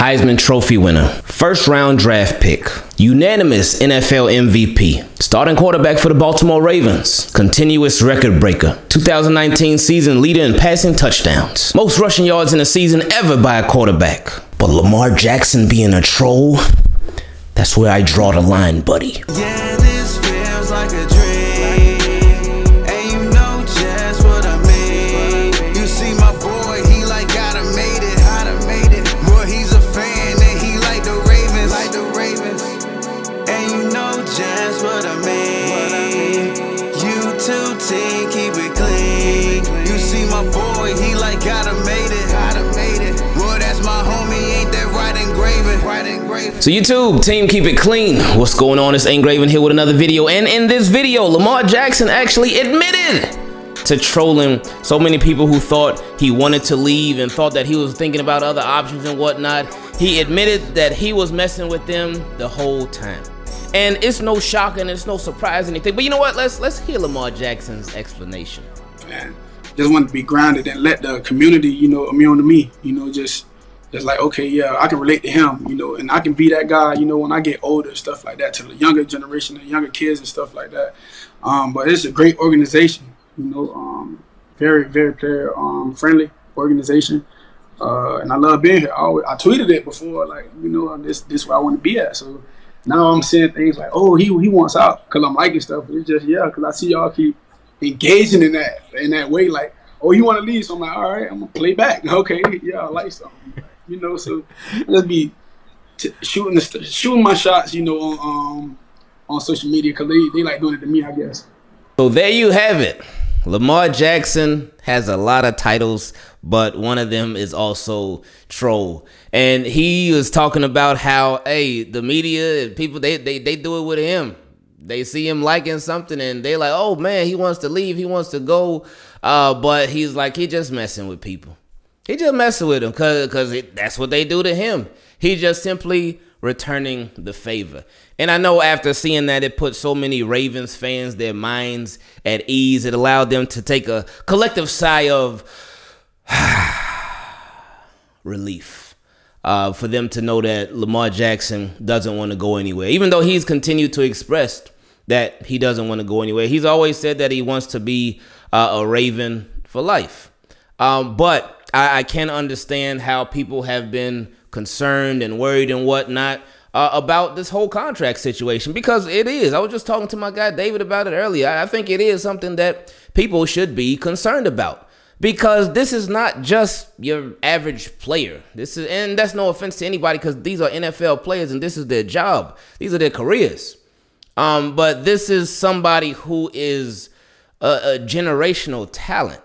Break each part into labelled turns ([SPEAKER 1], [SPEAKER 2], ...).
[SPEAKER 1] Heisman Trophy winner, first round draft pick, unanimous NFL MVP, starting quarterback for the Baltimore Ravens, continuous record breaker, 2019 season leader in passing touchdowns, most rushing yards in a season ever by a quarterback. But Lamar Jackson being a troll, that's where I draw the line, buddy.
[SPEAKER 2] Yeah,
[SPEAKER 1] So YouTube, team keep it clean. What's going on? It's Ingraven here with another video. And in this video, Lamar Jackson actually admitted to trolling so many people who thought he wanted to leave and thought that he was thinking about other options and whatnot. He admitted that he was messing with them the whole time. And it's no shock and it's no surprise anything. But you know what? Let's let's hear Lamar Jackson's explanation.
[SPEAKER 3] man. Just want to be grounded and let the community, you know, immune to me. You know, just just like okay, yeah, I can relate to him, you know, and I can be that guy, you know, when I get older, stuff like that, to the younger generation, the younger kids and stuff like that. Um, but it's a great organization, you know, um, very very player um, friendly organization. Uh, and I love being here. I, always, I tweeted it before, like you know, this this where I want to be at. So now I'm seeing things like, oh, he he wants out because I'm liking stuff. It's just yeah, because I see y'all keep engaging in that in that way. Like, oh, you want to leave? So I'm like, all right, I'm gonna play back. Okay, yeah, I like something. You know, so let's be t- shooting the st- shooting my shots. You know, on um on social media because they they like doing it to me. I guess.
[SPEAKER 1] So there you have it. Lamar Jackson has a lot of titles, but one of them is also troll. And he was talking about how, hey, the media and people they they they do it with him. They see him liking something and they like, oh man, he wants to leave, he wants to go. Uh, but he's like, he just messing with people. He just messing with him because because that's what they do to him. He just simply returning the favor. And I know after seeing that, it put so many Ravens fans their minds at ease. It allowed them to take a collective sigh of relief. Uh, for them to know that Lamar Jackson doesn't want to go anywhere, even though he's continued to express that he doesn't want to go anywhere. He's always said that he wants to be uh, a Raven for life. Um, but I, I can understand how people have been concerned and worried and whatnot uh, about this whole contract situation because it is. I was just talking to my guy David about it earlier. I, I think it is something that people should be concerned about because this is not just your average player. This is, and that's no offense to anybody because these are NFL players and this is their job. These are their careers. Um, but this is somebody who is a, a generational talent.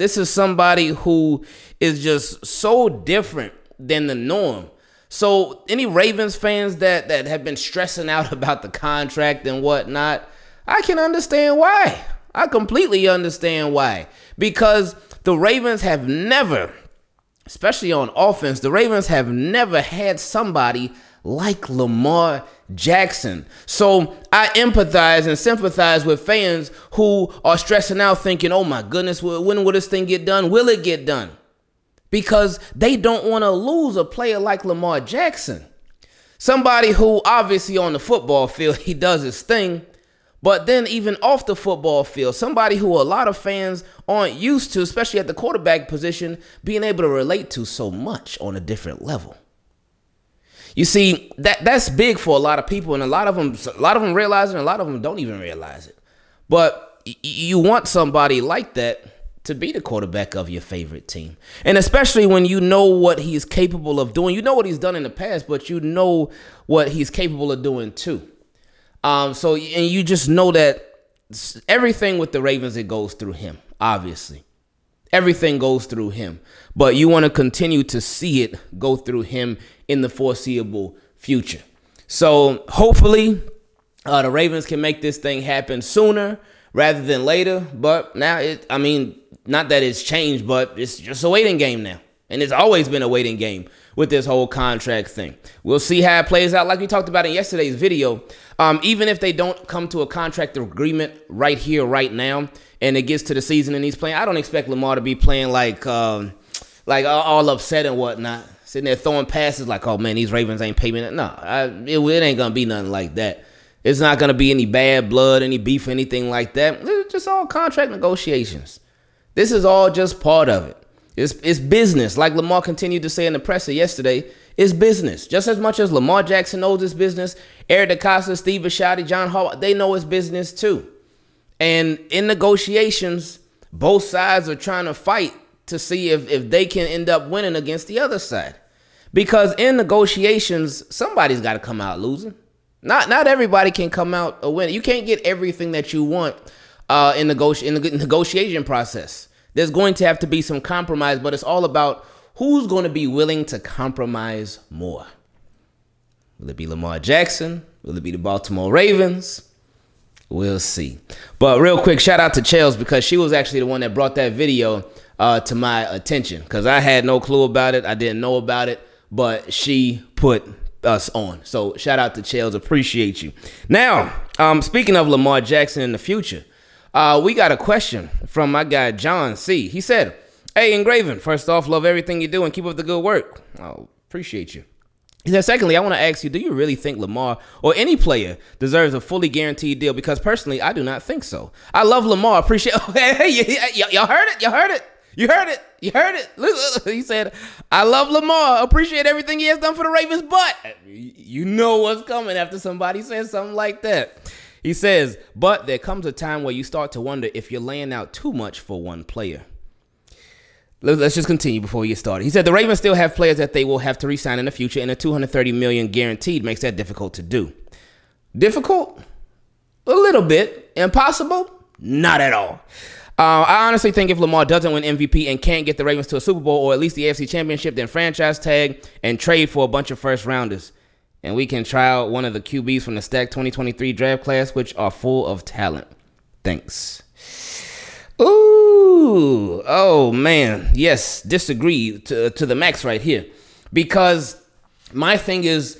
[SPEAKER 1] This is somebody who is just so different than the norm. So any Ravens fans that that have been stressing out about the contract and whatnot, I can understand why. I completely understand why. Because the Ravens have never, especially on offense, the Ravens have never had somebody like Lamar Jackson. So I empathize and sympathize with fans who are stressing out thinking, oh my goodness, when will this thing get done? Will it get done? Because they don't want to lose a player like Lamar Jackson. Somebody who obviously on the football field, he does his thing. But then even off the football field, somebody who a lot of fans aren't used to, especially at the quarterback position, being able to relate to so much on a different level. You see, that that's big for a lot of people, and a lot of them, a lot of them realize it, and a lot of them don't even realize it. But you want somebody like that to be the quarterback of your favorite team, and especially when you know what he's capable of doing. You know what he's done in the past, but you know what he's capable of doing too. Um, so and you just know that everything with the Ravens it goes through him, obviously. Everything goes through him, but you want to continue to see it go through him in the foreseeable future. So hopefully, uh, the Ravens can make this thing happen sooner rather than later. But now, it, I mean, not that it's changed, but it's just a waiting game now. And it's always been a waiting game with this whole contract thing. We'll see how it plays out. Like we talked about in yesterday's video, um, even if they don't come to a contract agreement right here, right now, and it gets to the season and he's playing, I don't expect Lamar to be playing like, um, like all upset and whatnot. Sitting there throwing passes like, oh man, these Ravens ain't paying it. No, I, it, it ain't gonna be nothing like that. It's not gonna be any bad blood, any beef, anything like that. It's just all contract negotiations. This is all just part of it. It's, it's business. Like Lamar continued to say in the presser yesterday, it's business. Just as much as Lamar Jackson knows it's business, Eric DeCosta, Steve Bisciotti, John Harbaugh, they know it's business too. And in negotiations, both sides are trying to fight to see if, if they can end up winning against the other side. Because in negotiations, somebody's got to come out losing. Not not everybody can come out a winner. You can't get everything that you want uh, in, negoti- in the negotiation process. There's going to have to be some compromise, but it's all about who's going to be willing to compromise more. Will it be Lamar Jackson? Will it be the Baltimore Ravens? We'll see. But real quick, shout out to Chels because she was actually the one that brought that video uh, to my attention because I had no clue about it. I didn't know about it, but she put us on. So shout out to Chels. Appreciate you. Now, um, speaking of Lamar Jackson in the future, uh, we got a question from my guy John C. He said, "Hey, Ingraven. First off, love everything you do and keep up the good work. Oh, appreciate you." He said, secondly, I want to ask you, do you really think Lamar or any player deserves a fully guaranteed deal? Because personally, I do not think so. I love Lamar. Appreciate. Oh, hey, y'all heard it? Y'all heard it? You heard it. You heard it. He said, I love Lamar. Appreciate everything he has done for the Ravens, but you know what's coming after somebody says something like that. He says, but there comes a time where you start to wonder if you're laying out too much for one player. Let's just continue before we get started. He said the Ravens still have players that they will have to resign in the future, and a 230 million guaranteed makes that difficult to do. Difficult? A little bit. Impossible? Not at all. Uh, I honestly think if Lamar doesn't win MVP and can't get the Ravens to a Super Bowl or at least the AFC Championship, then franchise tag and trade for a bunch of first rounders. And we can try out one of the QBs from the stack 2023 draft class, which are full of talent. Thanks. Ooh, oh man, yes, disagree to to the max right here, because my thing is,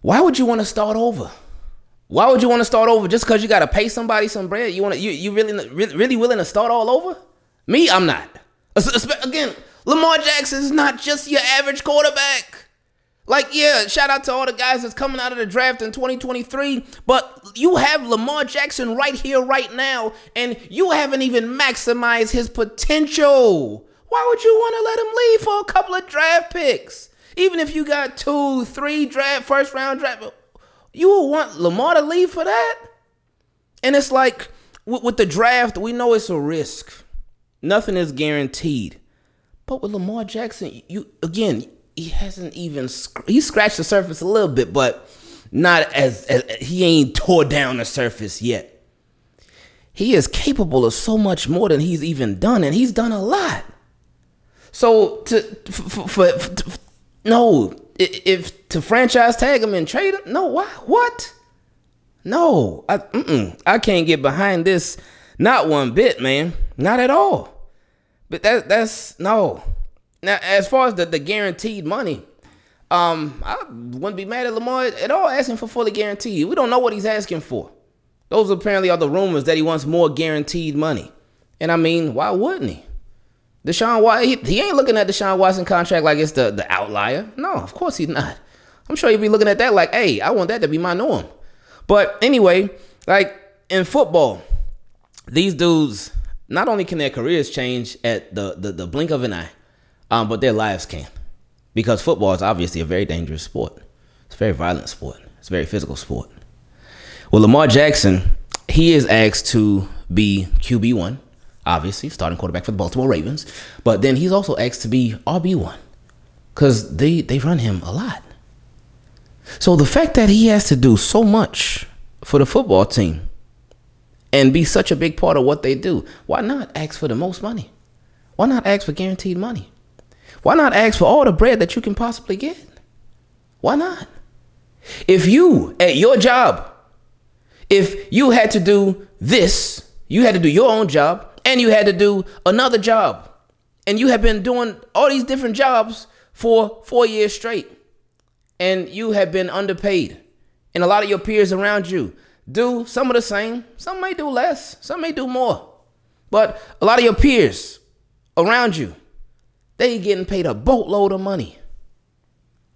[SPEAKER 1] why would you want to start over? Why would you want to start over just because you got to pay somebody some bread? You want to you you really really willing to start all over? Me, I'm not. Again, Lamar Jackson is not just your average quarterback. Like, yeah, shout out to all the guys that's coming out of the draft in 2023, but you have Lamar Jackson right here, right now, and you haven't even maximized his potential. Why would you want to let him leave for a couple of draft picks? Even if you got two, three draft, first round draft, you would want Lamar to leave for that? And it's like with, with the draft, we know it's a risk. Nothing is guaranteed. But with Lamar Jackson, you again, he hasn't even he scratched the surface a little bit, but not as, as he ain't tore down the surface yet. He is capable of so much more than he's even done, and he's done a lot. So to for, for, for no, if to franchise tag him and trade him, no, why? What? No, I I can't get behind this. Not one bit, man. Not at all. But that that's no. Now, as far as the, the guaranteed money, um, I wouldn't be mad at Lamar at all asking for fully guaranteed. We don't know what he's asking for. Those apparently are the rumors that he wants more guaranteed money. And I mean, why wouldn't he? Deshaun Watson, he, he ain't looking at Deshaun Watson contract like it's the, the outlier. No, of course he's not. I'm sure he'd be looking at that like, hey, I want that to be my norm. But anyway, like in football, these dudes, not only can their careers change at the, the, the blink of an eye, um, but their lives can, because football is obviously a very dangerous sport. It's a very violent sport. It's a very physical sport. Well, Lamar Jackson, he is asked to be QB one, obviously starting quarterback for the Baltimore Ravens, but then he's also asked to be RB one, because they they run him a lot. So the fact that he has to do so much for the football team and be such a big part of what they do, why not ask for the most money? Why not ask for guaranteed money? Why not ask for all the bread that you can possibly get? Why not? If you, at your job, if you had to do this, you had to do your own job, and you had to do another job, and you have been doing all these different jobs for four years straight, and you have been underpaid, and a lot of your peers around you do some of the same, some may do less, some may do more, but a lot of your peers around you they getting paid a boatload of money.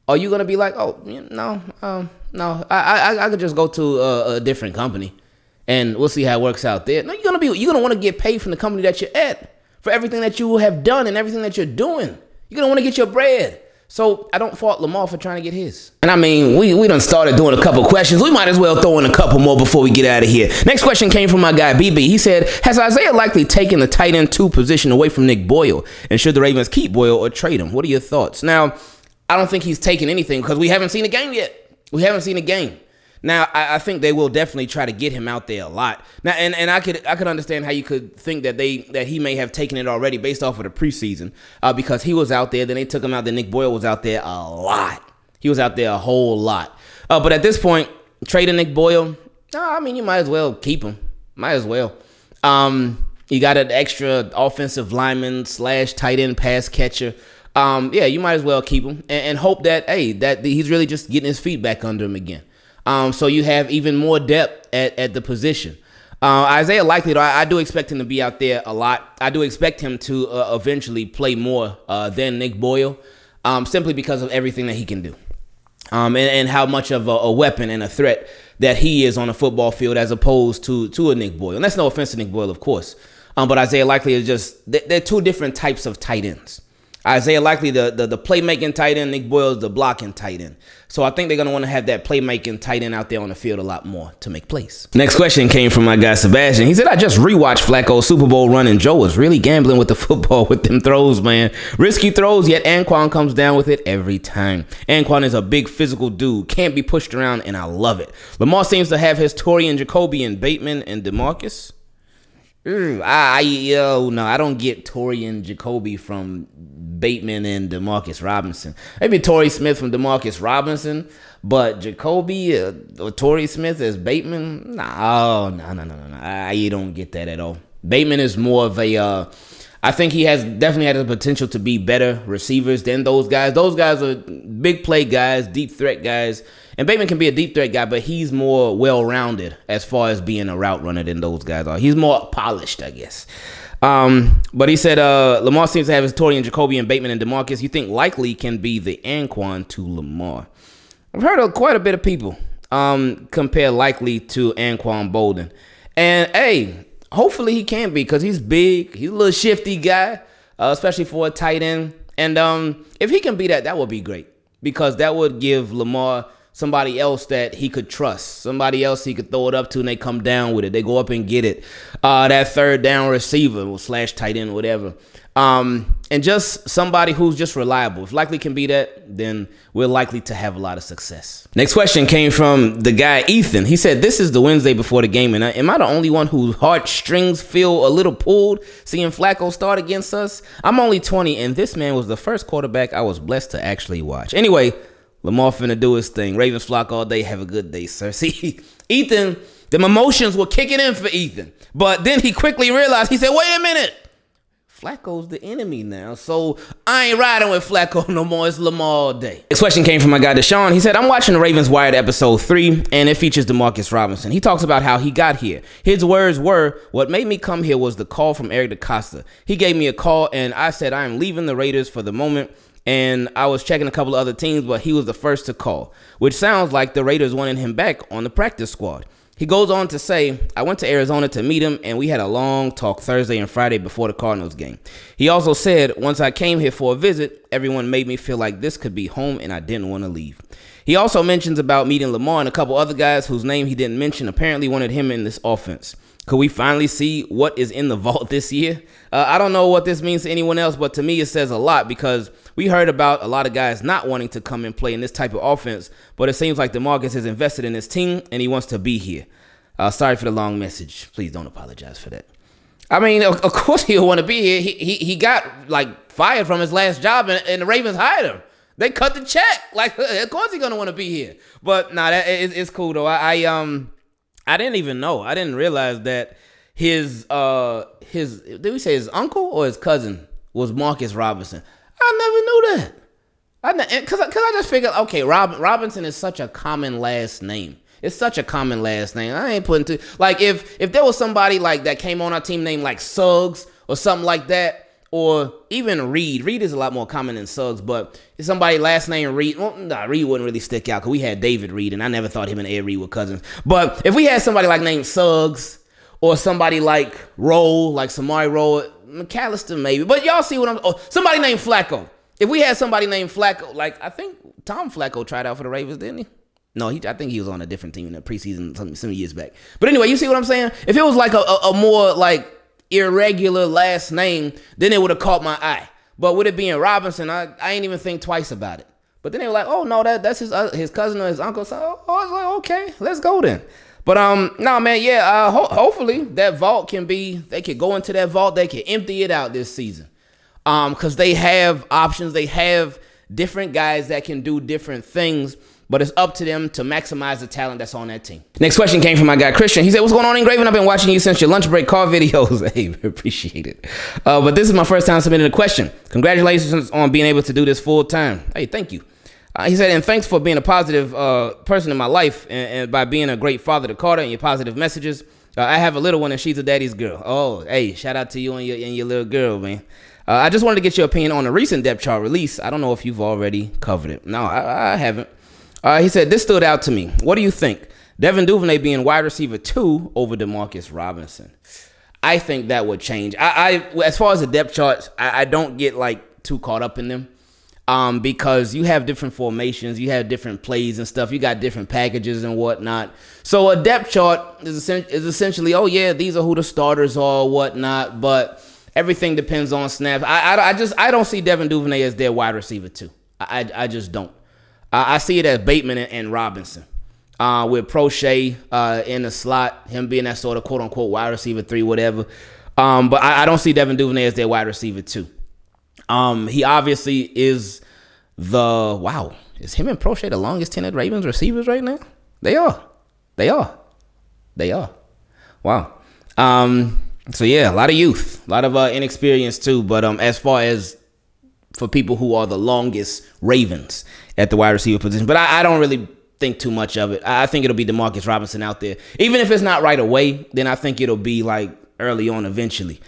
[SPEAKER 1] are you gonna be like, oh no, um, no, I, I I could just go to a, a different company, and we'll see how it works out there. No, you're gonna be you're gonna want to get paid from the company that you're at for everything that you have done and everything that you're doing. You're gonna want to get your bread. So I don't fault Lamar for trying to get his. And I mean, we, we done started doing a couple questions. We might as well throw in a couple more before we get out of here. Next question came from my guy BB. He said, Has Isaiah likely taken the tight end two position away from Nick Boyle? And should the Ravens keep Boyle or trade him? What are your thoughts? Now, I don't think he's taken anything because we haven't seen a game yet. We haven't seen a game. Now, I, I, think they will definitely try to get him out there a lot. Now, and, and I could I could understand how you could think that they that he may have taken it already based off of the preseason, uh, because he was out there. Then they took him out. Then Nick Boyle was out there a lot. He was out there a whole lot. Uh, but at this point, trading Nick Boyle, uh, I mean, you might as well keep him. Might as well. Um, you got an extra offensive lineman slash tight end pass catcher. Um, yeah, you might as well keep him and, and hope that hey that he's really just getting his feet back under him again. Um, so you have even more depth at, at the position. Uh, Isaiah Likely, though, I, I, do expect him to be out there a lot. I do expect him to uh, eventually play more uh, than Nick Boyle, um, simply because of everything that he can do, um, and, and, how much of a, a, weapon and a threat that he is on a football field as opposed to to a Nick Boyle. And that's no offense to Nick Boyle, of course, um, but Isaiah Likely is just they're two different types of tight ends. Isaiah Likely the, the, the playmaking tight end, Nick Boyle is the blocking tight end. So I think they're gonna want to have that playmaking tight end out there on the field a lot more to make plays. Next question came from my guy Sebastian. He said, I just rewatched Flacco's Super Bowl run and Joe was really gambling with the football with them throws, man. Risky throws, yet Anquan comes down with it every time. Anquan is a big physical dude, can't be pushed around, and I love it. Lamar seems to have his Torian Jacoby and Bateman and Demarcus. Mm, I, I yo no, I don't get Torian Jacoby from Bateman and Demarcus Robinson. Maybe Torrey Smith from Demarcus Robinson, but Jacoby uh, or Torrey Smith as Bateman, no, no, no, no, no, no. I don't get that at all. Bateman is more of a. Uh, I think he has definitely had the potential to be better receivers than those guys. Those guys are big play guys, deep threat guys. And Bateman can be a deep threat guy, but he's more well rounded as far as being a route runner than those guys are. He's more polished, I guess. Um, but he said uh, Lamar seems to have his Torian Jacoby and Bateman and Demarcus. You think likely can be the Anquan to Lamar? I've heard of quite a bit of people um, compare likely to Anquan Boldin, And hey, hopefully he can be because he's big. He's a little shifty guy, uh, especially for a tight end. And um, if he can be that, that would be great because that would give Lamar somebody else that he could trust, somebody else he could throw it up to and they come down with it. They go up and get it. Uh, that third down receiver slash tight end, whatever. Um, and just somebody who's just reliable. If likely can be that, then we're likely to have a lot of success. Next question came from the guy Ethan. He said, "This is the Wednesday before the game, and am I the only one whose heartstrings feel a little pulled seeing Flacco start against us? I'm only 20, and this man was the first quarterback I was blessed to actually watch. Anyway." Lamar finna do his thing. Ravens flock all day. Have a good day, sir. See, Ethan, the emotions were kicking in for Ethan. But then he quickly realized, he said, wait a minute. Flacco's the enemy now. So I ain't riding with Flacco no more. It's Lamar all day. This question came from my guy Deshaun. He said, I'm watching the Ravens Wired episode three, and it features Demarcus Robinson. He talks about how he got here. His words were, What made me come here was the call from Eric DeCosta. He gave me a call, and I said, I am leaving the Raiders for the moment and I was checking a couple of other teams, but he was the first to call, which sounds like the Raiders wanted him back on the practice squad. He goes on to say, I went to Arizona to meet him, and we had a long talk Thursday and Friday before the Cardinals game. He also said, Once I came here for a visit, everyone made me feel like this could be home, and I didn't want to leave. He also mentions about meeting Lamar and a couple other guys whose name he didn't mention apparently wanted him in this offense. Could we finally see what is in the vault this year? Uh, I don't know what this means to anyone else, but to me, it says a lot because we heard about a lot of guys not wanting to come and play in this type of offense, but it seems like DeMarcus has invested in his team and he wants to be here. Uh, sorry for the long message. Please don't apologize for that. I mean, of, of course he'll want to be here. He, he, he got like fired from his last job and, and the Ravens hired him. They cut the check. Like, of course he's gonna want to be here. But nah, that it, it's cool though. I, I um I didn't even know. I didn't realize that his uh his did we say his uncle or his cousin was Marcus Robinson. I never knew that. I because because I just figured okay, Rob, Robinson is such a common last name. It's such a common last name. I ain't putting to like if if there was somebody like that came on our team named like Suggs or something like that, or even Reed. Reed is a lot more common than Suggs, but if somebody last name Reed, well, nah, Reed wouldn't really stick out because we had David Reed, and I never thought him and Ed Reed were cousins. But if we had somebody like named Suggs, or somebody like Rolle, like Samari Rolle, McAlister maybe, but y'all see what I'm. Oh, somebody named Flacco. If we had somebody named Flacco, like I think Tom Flacco tried out for the Ravens, didn't he? No, he, I think he was on a different team in the preseason some, some years back. But anyway, you see what I'm saying? If it was like a, a, a more like irregular last name, then it would have caught my eye. But with it being Robinson, I, I ain't even think twice about it. But then they were like, oh no, that that's his uh, his cousin or his uncle. So oh, I was like, okay, let's go then. But um, no man, yeah. Uh, ho- hopefully that vault can be. They can go into that vault. They can empty it out this season. Um, because they have options. They have different guys that can do different things but it's up to them to maximize the talent that's on that team. Next question came from my guy Christian. He said, "What's going on, Ingraven? I've been watching you since your lunch break car videos. hey, appreciate it. Uh, but this is my first time submitting a question. Congratulations on being able to do this full time. Hey, thank you." Uh, he said, and thanks for being a positive uh, person in my life and, and, by being a great father to Carter and your positive messages. Uh, I have a little one and she's a daddy's girl. Oh, hey, shout out to you and your, and your little girl, man. Uh, I just wanted to get your opinion on a recent depth chart release. I don't know if you've already covered it. No, I, I haven't. Uh, he said, This stood out to me. What do you think? Devin Duvernay being wide receiver two over Demarcus Robinson. I think that would change. I, I as far as the depth charts, I, I don't get like too caught up in them. Um, because you have different formations, you have different plays and stuff, you got different packages and whatnot. So a depth chart is, is essentially, oh yeah, these are who the starters are, whatnot. But everything depends on snaps. I, I, I just I don't see Devin Duvernay as their wide receiver too. I, I, I just don't. I see it as Bateman and, and Robinson. Uh, with Proche uh, in the slot, him being that sort of quote unquote wide receiver three, whatever. Um, but I, I, don't see Devin Duvernay as their wide receiver two. Um, he obviously is the wow. Is him and Proche the longest tenured Ravens receivers right now? They are. They are. They are. Wow. Um, so yeah, a lot of youth, a lot of uh, inexperience too. But um, as far as for people who are the longest Ravens at the wide receiver position. But I, I don't really think too much of it. I think it'll be Demarcus Robinson out there. Even if it's not right away, then I think it'll be like early on eventually.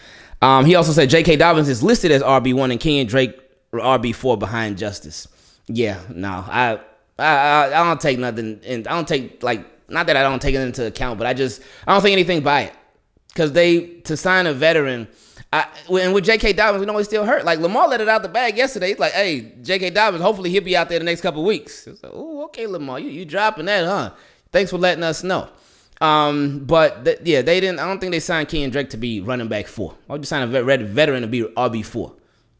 [SPEAKER 1] Um, he also said J.K. Dobbins is listed as RB1 and Kenyan Drake RB4 behind Justice. Yeah, no, I, I, I don't take nothing, and I don't take like not that I don't take it into account, but I just I don't think anything by it because they to sign a veteran I, and with J.K. Dobbins, we know he's still hurt. Like Lamar let it out the bag yesterday. He's like, "Hey, J.K. Dobbins, hopefully he'll be out there the next couple weeks." It's Like, oh, okay, Lamar, you you dropping that, huh? Thanks for letting us know. Um, but th- yeah, they didn't. I don't think they signed Kenyan Drake to be running back four. Would you sign a vet- veteran to be RB four?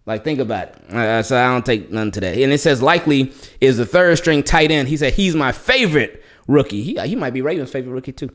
[SPEAKER 1] Like, think about it. Uh, so I don't take none to that. And it says likely is the third string tight end. He said he's my favorite rookie. He he might be Ravens' favorite rookie too.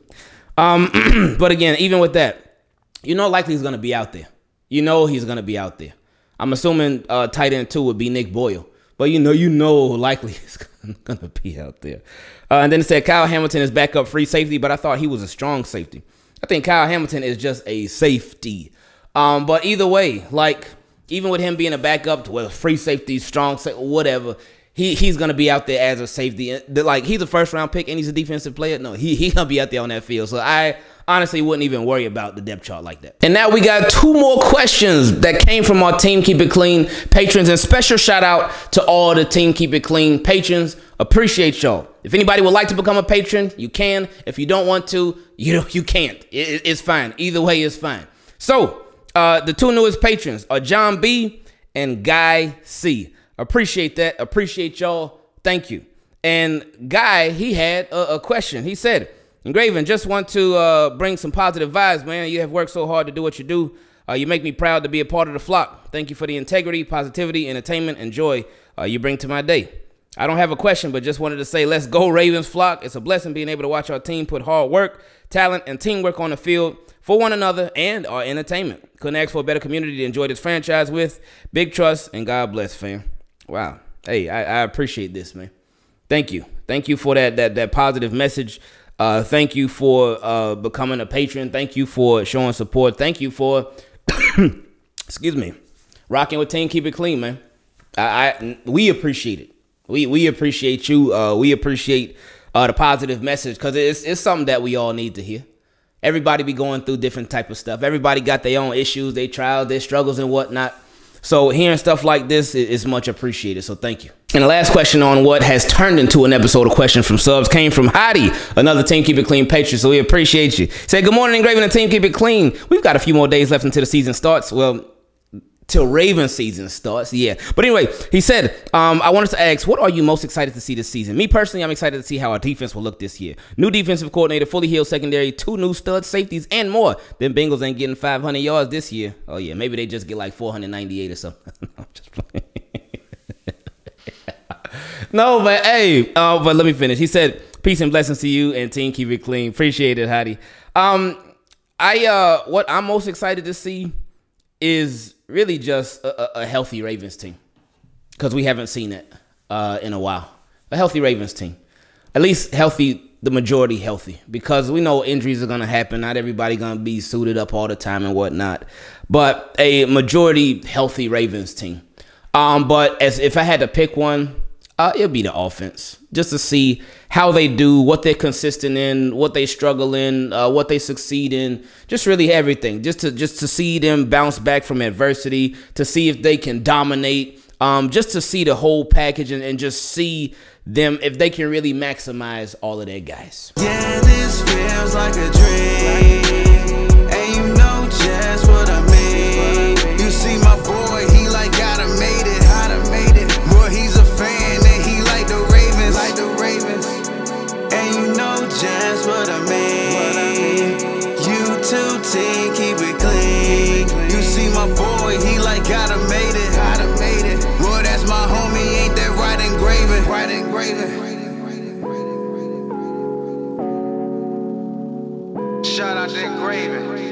[SPEAKER 1] Um, but again, even with that, you know, likely he's gonna be out there. You know he's gonna be out there. I'm assuming uh, tight end two would be Nick Boyle, but you know you know likely he's gonna be out there. Uh, and then it said Kyle Hamilton is backup free safety, but I thought he was a strong safety. I think Kyle Hamilton is just a safety. Um, but either way, like even with him being a backup, well, free safety, strong safety, whatever, he he's gonna be out there as a safety. Like he's a first round pick and he's a defensive player. No, he he gonna be out there on that field. So I honestly wouldn't even worry about the depth chart like that. And now we got two more questions that came from our Team Keep It Clean patrons. And special shout out to all the Team Keep It Clean patrons. Appreciate y'all. If anybody would like to become a patron, you can. If you don't want to, you you can't. It, it's fine. Either way is fine. So uh, the two newest patrons are John B and Guy C. Appreciate that. Appreciate y'all. Thank you. And Guy, he had a, a question. He said, Ingraven, just want to uh, bring some positive vibes, man. You have worked so hard to do what you do. Uh, you make me proud to be a part of the flock. Thank you for the integrity, positivity, entertainment, and joy uh, you bring to my day. I don't have a question, but just wanted to say, let's go, Ravens flock. It's a blessing being able to watch our team put hard work, talent, and teamwork on the field for one another and our entertainment. Couldn't ask for a better community to enjoy this franchise with. Big trust and God bless, fam. Wow. Hey, I, I appreciate this, man. Thank you. Thank you for that that that positive message. Uh, thank you for uh, becoming a patron. Thank you for showing support. Thank you for, excuse me, rocking with Team Keep It Clean, man. I, I we appreciate it. We we appreciate you. Uh, we appreciate uh, the positive message because it's it's something that we all need to hear. Everybody be going through different type of stuff. Everybody got their own issues, their trials, their struggles, and whatnot. So hearing stuff like this is much appreciated. So thank you. And the last question on what has turned into an episode of Question from Subs came from Heidi, another Team Keep It Clean patron. So we appreciate you. Say good morning, Ingraven the Team Keep It Clean. We've got a few more days left until the season starts. Well, till Raven season starts. Yeah. But anyway, he said, um, I wanted to ask, what are you most excited to see this season? Me personally, I'm excited to see how our defense will look this year. New defensive coordinator, fully healed secondary, two new stud safeties, and more. Then Bengals ain't getting 500 yards this year. Oh, yeah. Maybe they just get like 498 or something. I'm just playing. No, but hey, uh, but let me finish. He said, peace and blessings to you and team keep it clean. Appreciate it, Heidi. Um, I, uh, what I'm most excited to see is really just a, a healthy Ravens team because we haven't seen it uh, in a while. A healthy Ravens team, at least healthy, the majority healthy, because we know injuries are gonna happen. Not everybody gonna be suited up all the time and whatnot, but a majority healthy Ravens team. Um, but as if I had to pick one, uh, it'll be the offense, just to see how they do, what they're consistent in, what they struggle in, uh, what they succeed in, just really everything. Just to just to see them bounce back from adversity, to see if they can dominate, um, just to see the whole package and, and just see them if they can really maximize all of their guys.
[SPEAKER 2] Yeah, this feels like a dream. And you know just what I mean. You see my boy, he like gotta made it. Gotta made it. Boy, that's my homie, ain't that right Ingraven? Right Ingraven. Shout out to Ingraven.